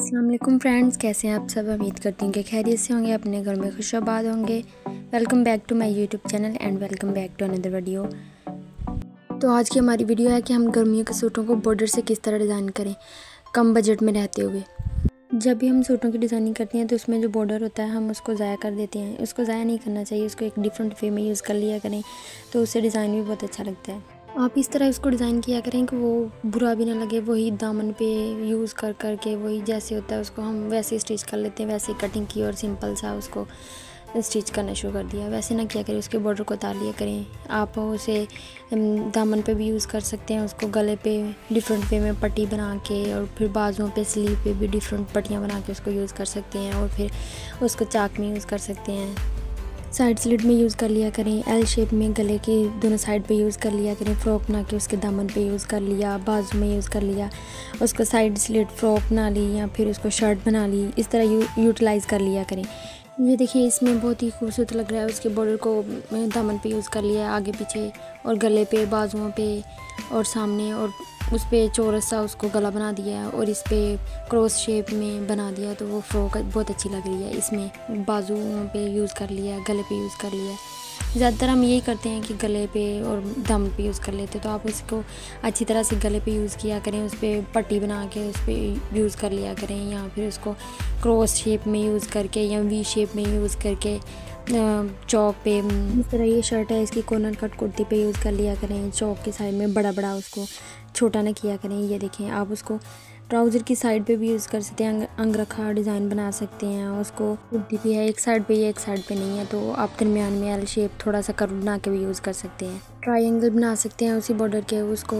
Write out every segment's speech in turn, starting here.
Aslam friends कैसे हैं आप सब? उम्मीद करती हूँ कि खैरियत से होंगे, अपने घर में खुशाबाद होंगे। Welcome back to my YouTube channel and welcome back to another video तो आज की हमारी वीडियो है कि हम गर्मियों के सूटों को बॉर्डर से किस तरह डिज़ाइन करें, कम बजट में रहते हुए। जब भी हम सूटों की डिज़ाइनिंग करते हैं तो उसमें जो बॉर्डर होता है, हम उसको ज़ाया कर देते हैं। उसको ज़ाया नहीं करना चाहिए, उसको एक डिफरेंट वे में यूज़ कर लिया करें तो उससे डिज़ाइन भी बहुत अच्छा लगता है। आप इस तरह इसको डिज़ाइन किया करें कि वो बुरा भी ना लगे, वही दामन पे यूज़ कर कर के वही जैसे होता है उसको हम वैसे स्टिच कर लेते हैं, वैसे कटिंग की और सिंपल सा उसको स्टिच करना शुरू कर दिया। वैसे ना किया करें, उसके बॉर्डर को उतार लिया करें। आप उसे दामन पे भी यूज़ कर सकते हैं, उसको गले पे डिफरेंट वे में पट्टी बना के और फिर बाजुओं पे स्लीव पे भी डिफरेंट पट्टियाँ बना के उसको यूज़ कर सकते हैं और फिर उसको चाक में यूज़ कर सकते हैं। साइड स्लिट में यूज़ कर लिया करें एल शेप में गले के दोनों साइड पे यूज़ कर लिया करें फ्रॉक बना के उसके दामन पे यूज़ कर लिया, बाजू में यूज़ कर लिया, उसको साइड स्लिट फ्रॉक बना ली या फिर उसको शर्ट बना ली, इस तरह यू यूटिलाइज़ कर लिया करें। ये देखिए, इसमें बहुत ही खूबसूरत लग रहा है, उसके बॉर्डर को दामन पे यूज़ कर लिया, आगे पीछे और गले पे, बाजुओं पे और सामने और उस पर चौरस सा उसको गला बना दिया और इस पर क्रॉस शेप में बना दिया तो वो फ्रॉक बहुत अच्छी लग रही है। इसमें बाजुओं पे यूज़ कर लिया, गले पे यूज़ कर लिया। ज़्यादातर हम यही करते हैं कि गले पे और दम पे यूज़ कर लेते हैं। तो आप उसको अच्छी तरह से गले पे यूज़ किया करें, उस पर पट्टी बना के उस पर यूज़ कर लिया करें, या फिर उसको क्रॉस शेप में यूज़ करके या वी शेप में यूज़ करके चौक पे इस तरह ये शर्ट है, इसकी कॉर्नर कट कुर्ती पे यूज़ कर लिया करें, चौक के साइड में बड़ा बड़ा उसको, छोटा ना किया करें, ये देखें, आप उसको ट्राउज़र की साइड पे भी यूज़ कर सकते हैं, अंग रखा डिज़ाइन बना सकते हैं, उसको कुर्ती भी है, एक साइड पे ये, एक साइड पे नहीं है तो आप दरमियान में एल शेप थोड़ा सा कर्व बना के भी यूज़ कर सकते हैं। ट्रायंगल बना सकते हैं उसी बॉर्डर के, उसको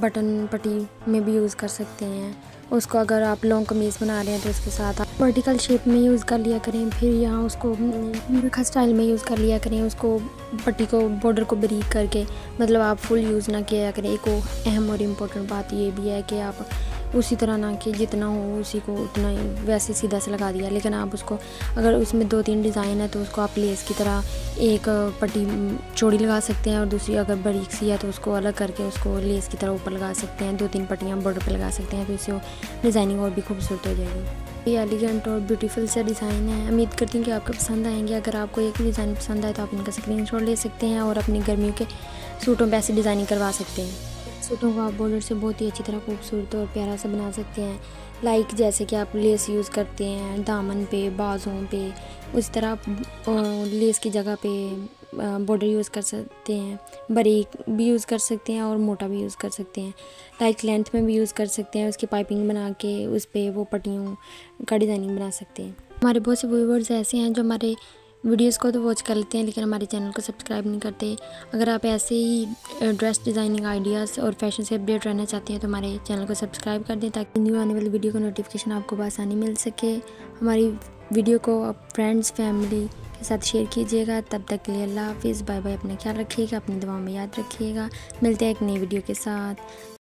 बटन पट्टी में भी यूज़ कर सकते हैं। उसको अगर आप लॉन्ग कमीज़ बना रहे हैं तो उसके साथ आप वर्टिकल शेप में यूज़ कर लिया करें, फिर यहाँ उसको रखा स्टाइल में यूज़ कर लिया करें, उसको पट्टी को बॉर्डर को बरीक करके मतलब आप फुल यूज़ ना किया करें। एक अहम और इम्पोर्टेंट बात ये भी है कि आप उसी तरह ना कि जितना हो उसी को उतना ही वैसे सीधा से लगा दिया। लेकिन आप उसको, अगर उसमें दो तीन डिज़ाइन है तो उसको आप लेस की तरह एक पट्टी चौड़ी लगा सकते हैं और दूसरी अगर बारीक सी है तो उसको अलग करके उसको लेस की तरह ऊपर लगा सकते हैं। दो तीन पट्टियाँ बॉर्डर पर लगा सकते हैं तो इससे डिज़ाइनिंग और भी खूबसूरत हो जाएगी। ये एलिगेंट और ब्यूटीफुल सा डिज़ाइन है। उम्मीद करती हूँ कि आपको पसंद आएँगे। अगर आपको एक डिज़ाइन पसंद आए तो आप इनका स्क्रीन ले सकते हैं और अपनी गर्मियों के सूटों पर ऐसी डिज़ाइनिंग करवा सकते हैं। सूटों को आप बॉर्डर से बहुत ही अच्छी तरह खूबसूरत और प्यारा सा बना सकते हैं। लाइक जैसे कि आप लेस यूज़ करते हैं, दामन पे बाजुओं पे, उस तरह आप लेस की जगह पे बॉर्डर यूज़ कर सकते हैं। बारीक भी यूज़ कर सकते हैं और मोटा भी यूज़ कर सकते हैं। लाइक लेंथ में भी यूज़ कर सकते हैं, उसकी पाइपिंग बना के, उस पर वो पट्टियों का डिज़ाइनिंग बना सकते हैं। हमारे बहुत से व्यूवर्स ऐसे हैं जो हमारे वीडियोस को तो वॉच कर लेते हैं, लेकिन हमारे चैनल को सब्सक्राइब नहीं करते। अगर आप ऐसे ही ड्रेस डिज़ाइनिंग आइडियाज़ और फ़ैशन से अपडेट रहना चाहते हैं तो हमारे चैनल को सब्सक्राइब कर दें, ताकि न्यू आने वाली वीडियो का नोटिफिकेशन आपको बसानी मिल सके। हमारी वीडियो को आप फ्रेंड्स फैमिली के साथ शेयर कीजिएगा। तब तक के लिए अल्लाह हाफिज़। बाय बाय अपना ख्याल रखिएगा, अपनी दवा में याद रखिएगा। मिलते हैं एक नई वीडियो के साथ।